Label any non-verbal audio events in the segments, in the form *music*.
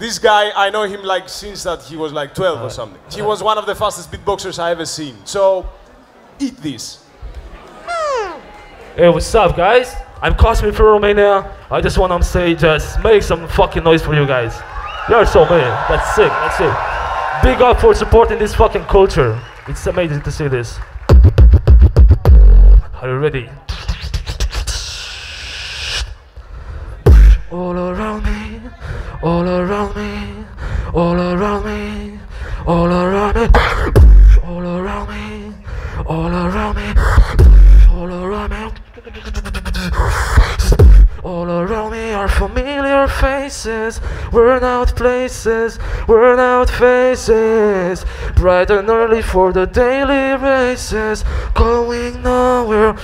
This guy, I know him like since that he was like 12 or something. He was one of the fastest beatboxers I ever seen. So, eat this. Hey, what's up, guys? I'm Cosmin from Romania. I just want to say, just uh, make some fucking noise for you guys. You're so many. That's sick. That's it. Big up for supporting this fucking culture. It's amazing to see this. Are you ready? All around me, all around me, all around me. All around me are familiar faces, worn out places, worn out faces. Bright and early for the daily races, going nowhere.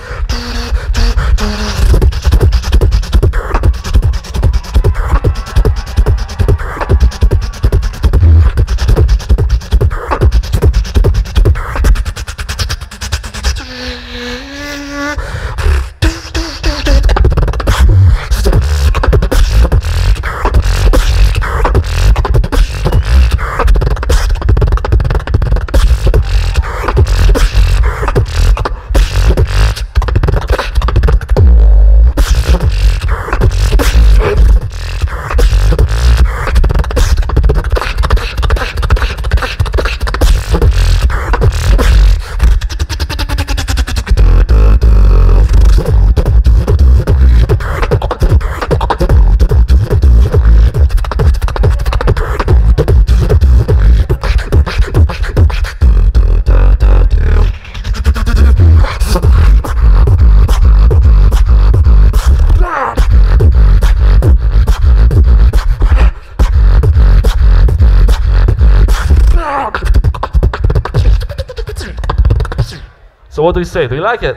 So what do you say? Do you like it?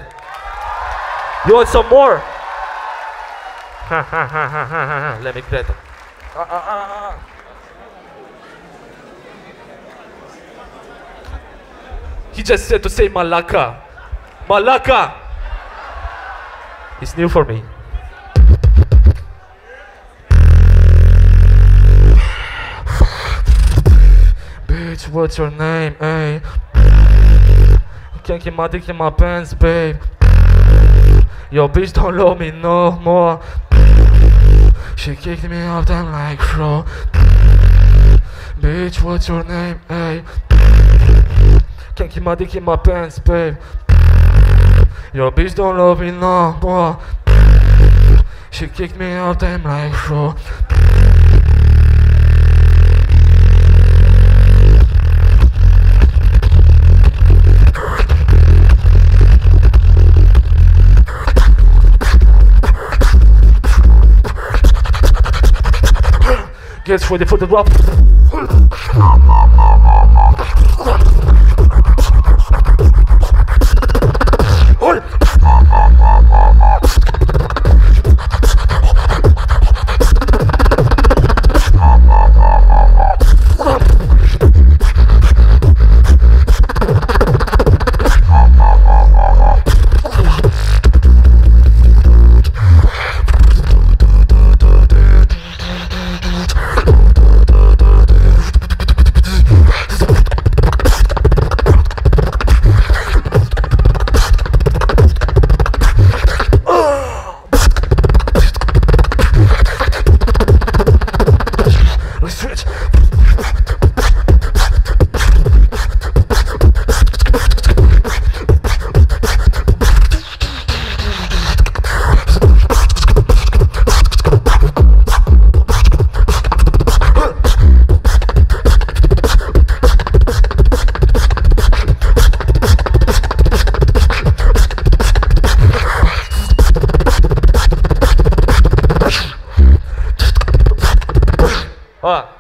You want some more? *laughs* Let me get it. He just said to say Malaka. Malaka! It's new for me. *sighs* Bitch, what's your name, eh? Can't keep my dick in my pants, babe. Yo, bitch, don't love me no more. She kicked me off them like bro. Bitch, what's your name, hey? Can't keep my dick in my pants, babe. Yo, bitch, don't love me no more. She kicked me off them like bro. Ready for the drop. А,